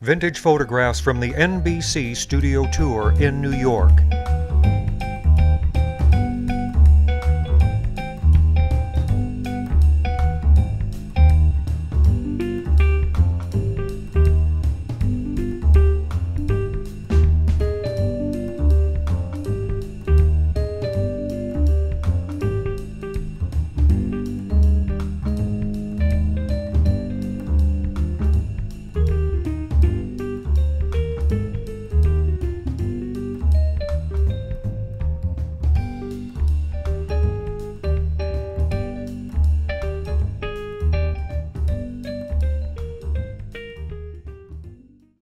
Vintage photographs from the NBC studio tour in New York.